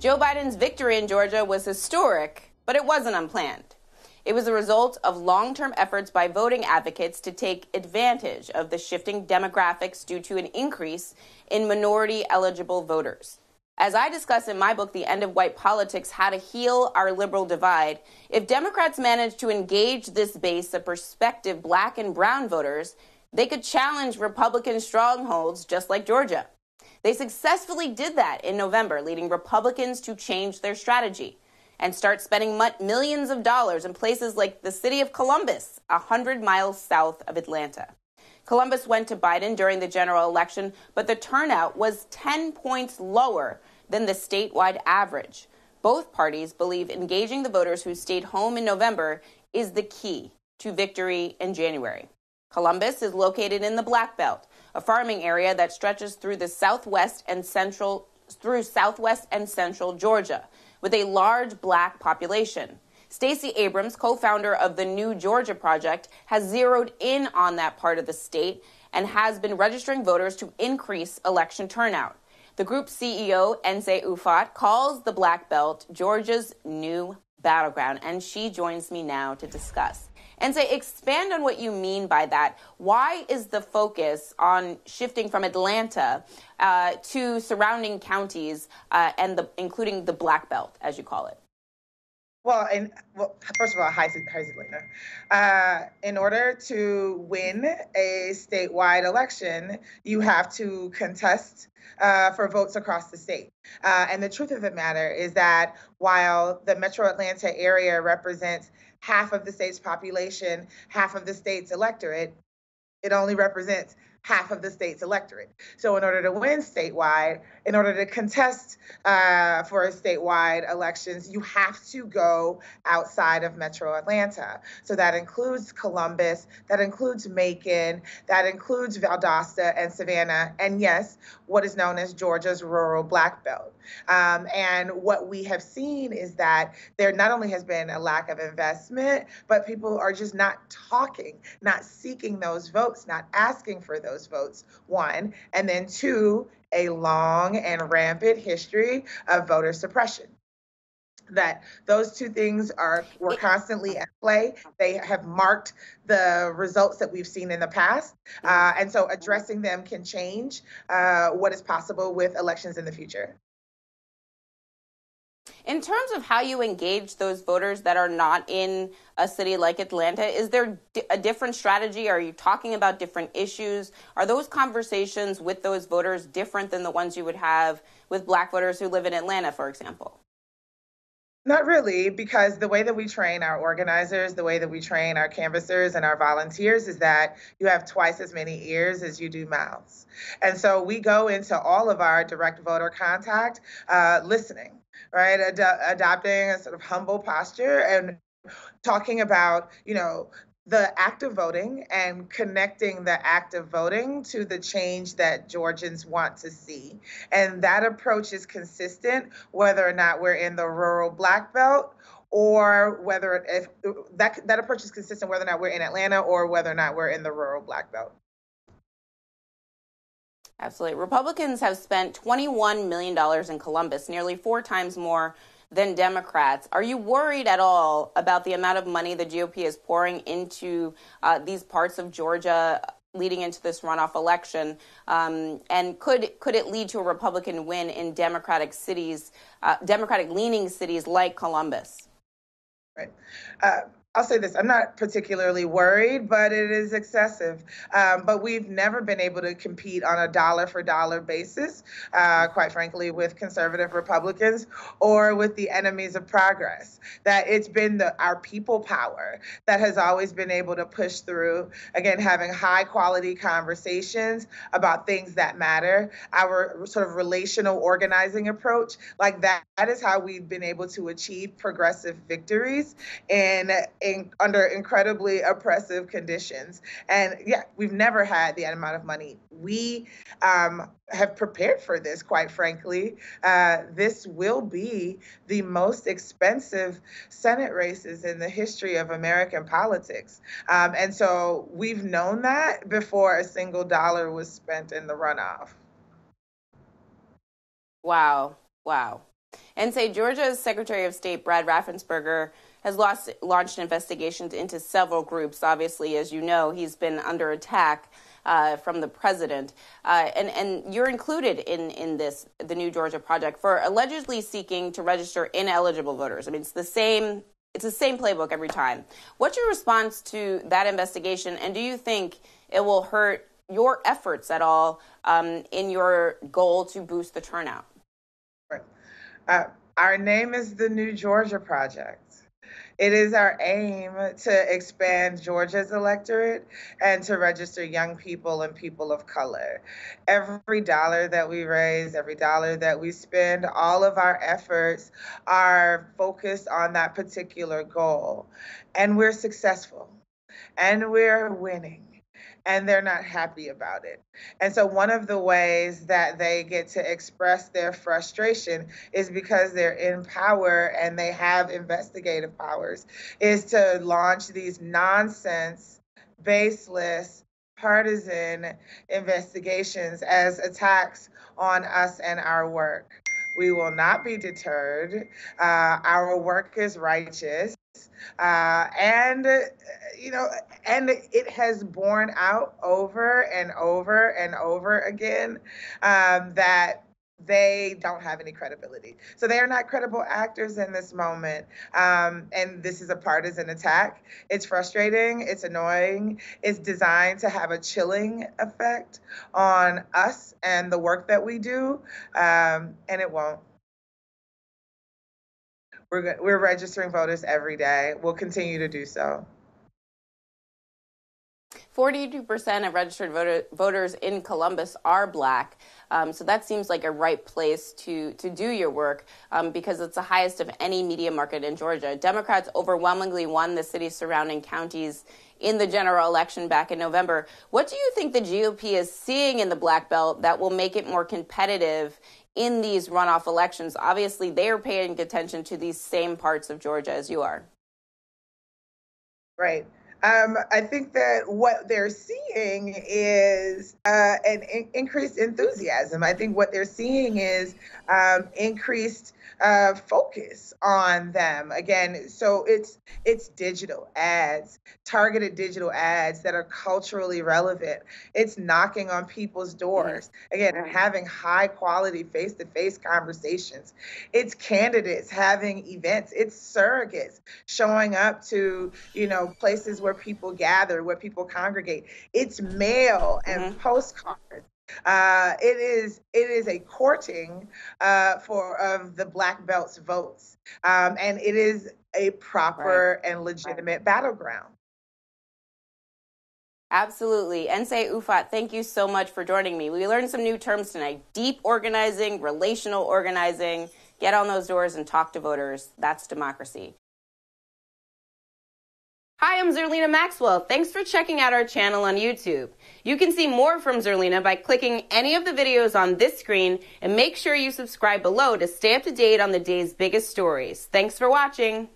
Joe Biden's victory in Georgia was historic, but it wasn't unplanned. It was a result of long term efforts by voting advocates to take advantage of the shifting demographics due to an increase in minority eligible voters. As I discuss in my book, The End of White Politics How to Heal Our Liberal Divide, if Democrats manage to engage this base of prospective black and brown voters, they could challenge Republican strongholds just like Georgia. They successfully did that in November, leading Republicans to change their strategy and start spending millions of dollars in places like the city of Columbus, 100 miles south of Atlanta. Columbus went to Biden during the general election, but the turnout was 10 points lower than the statewide average. Both parties believe engaging the voters who stayed home in November is the key to victory in January. Columbus is located in the Black Belt, a farming area that stretches through the southwest and central through southwest and central Georgia, with a large black population. Stacey Abrams, co-founder of the New Georgia Project, has zeroed in on that part of the state and has been registering voters to increase election turnout. The group's CEO, Nsé Ufot, calls the Black Belt Georgia's new battleground, and she joins me now to discuss and say expand on what you mean by that. Why is the focus on shifting from Atlanta uh, to surrounding counties uh, and the, including the Black Belt, as you call it? Well, and well, first of all, hi, hi Zerlina. Uh, in order to win a statewide election, you have to contest uh, for votes across the state. Uh, and the truth of the matter is that while the metro Atlanta area represents half of the state's population, half of the state's electorate, it only represents half of the state's electorate. So, in order to win statewide, in order to contest uh, for statewide elections, you have to go outside of metro Atlanta. So, that includes Columbus, that includes Macon, that includes Valdosta and Savannah, and yes, what is known as Georgia's rural black belt. Um, and what we have seen is that there not only has been a lack of investment, but people are just not talking, not seeking those votes, not asking for those votes, one. And then two, a long and rampant history of voter suppression that those two things are were constantly at play. They have marked the results that we've seen in the past, uh, and so addressing them can change uh, what is possible with elections in the future. In terms of how you engage those voters that are not in a city like Atlanta, is there a different strategy? Are you talking about different issues? Are those conversations with those voters different than the ones you would have with black voters who live in Atlanta, for example? Not really, because the way that we train our organizers, the way that we train our canvassers and our volunteers is that you have twice as many ears as you do mouths. And so we go into all of our direct voter contact uh, listening right? Ad- adopting a sort of humble posture and talking about, you know, the act of voting and connecting the act of voting to the change that Georgians want to see. And that approach is consistent whether or not we're in the rural black belt or whether if that that approach is consistent whether or not we're in Atlanta or whether or not we're in the rural black belt. Absolutely. Republicans have spent $21 million in Columbus, nearly four times more than Democrats. Are you worried at all about the amount of money the GOP is pouring into uh, these parts of Georgia leading into this runoff election? Um, and could could it lead to a Republican win in Democratic cities, uh, Democratic leaning cities like Columbus? Right. Uh, I'll say this I'm not particularly worried, but it is excessive. Um, but we've never been able to compete on a dollar for dollar basis, uh, quite frankly, with conservative Republicans or with the enemies of progress. That it's been the, our people power that has always been able to push through, again, having high quality conversations about things that matter, our sort of relational organizing approach. Like that, that is how we've been able to achieve progressive victories. And in, under incredibly oppressive conditions. And yeah, we've never had the amount of money. We um, have prepared for this, quite frankly. Uh, this will be the most expensive Senate races in the history of American politics. Um, and so we've known that before a single dollar was spent in the runoff. Wow. Wow. And say Georgia's Secretary of State Brad Raffensperger has lost, launched investigations into several groups. Obviously, as you know, he's been under attack uh, from the president, uh, and and you're included in in this the New Georgia Project for allegedly seeking to register ineligible voters. I mean, it's the same. It's the same playbook every time. What's your response to that investigation, and do you think it will hurt your efforts at all um, in your goal to boost the turnout? Uh, our name is the New Georgia Project. It is our aim to expand Georgia's electorate and to register young people and people of color. Every dollar that we raise, every dollar that we spend, all of our efforts are focused on that particular goal. And we're successful and we're winning and they're not happy about it. And so, one of the ways that they get to express their frustration is because they're in power and they have investigative powers, is to launch these nonsense, baseless, partisan investigations as attacks on us and our work. We will not be deterred. Uh, our work is righteous. Uh, and, uh, you know, and it has borne out over and over and over again um, that they don't have any credibility. So they are not credible actors in this moment. Um, and this is a partisan attack. It's frustrating, it's annoying, it's designed to have a chilling effect on us and the work that we do, um, and it won't. We're, we're registering voters every day. We'll continue to do so. 42% of registered voter, voters in Columbus are black. Um, so that seems like a right place to, to do your work um, because it's the highest of any media market in Georgia. Democrats overwhelmingly won the city's surrounding counties in the general election back in November. What do you think the GOP is seeing in the black belt that will make it more competitive in these runoff elections. Obviously, they are paying attention to these same parts of Georgia as you are. Right. Um, I think that what they're seeing is uh, an in- increased enthusiasm. I think what they're seeing is um, increased uh, focus on them again. So it's it's digital ads, targeted digital ads that are culturally relevant. It's knocking on people's doors again and having high quality face to face conversations. It's candidates having events. It's surrogates showing up to you know places where people gather, where people congregate. It's mail and mm-hmm. postcards. Uh, it is it is a courting uh, for of the black belts votes, um, and it is a proper right. and legitimate right. battleground. Absolutely. Nsé Ufot, thank you so much for joining me. We learned some new terms tonight deep organizing, relational organizing. Get on those doors and talk to voters. That's democracy. Hi, I'm Zerlina Maxwell. Thanks for checking out our channel on YouTube. You can see more from Zerlina by clicking any of the videos on this screen and make sure you subscribe below to stay up to date on the day's biggest stories. Thanks for watching.